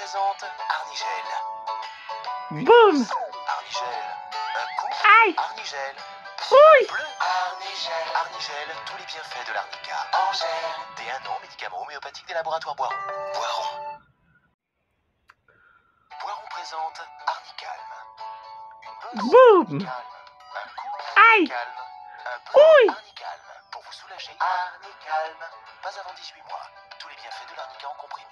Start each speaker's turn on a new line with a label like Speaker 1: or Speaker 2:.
Speaker 1: présente Arnigel.
Speaker 2: Boum
Speaker 1: Arnigel. Un coup.
Speaker 2: Aïe
Speaker 1: Arnigel.
Speaker 2: Ouille
Speaker 1: Arnigel. Arnigel. Tous les bienfaits de l'arnica. Angèle. D1 non, médicament homéopathique des laboratoires Boiron. Boiron. Boiron présente Arnicalme. Une bonne
Speaker 2: Boum.
Speaker 1: Un coup.
Speaker 2: Aïe
Speaker 1: Calme. Un Pour vous soulager. Arnicalme. Pas avant 18 mois. Tous les bienfaits de l'arnica en comprimé.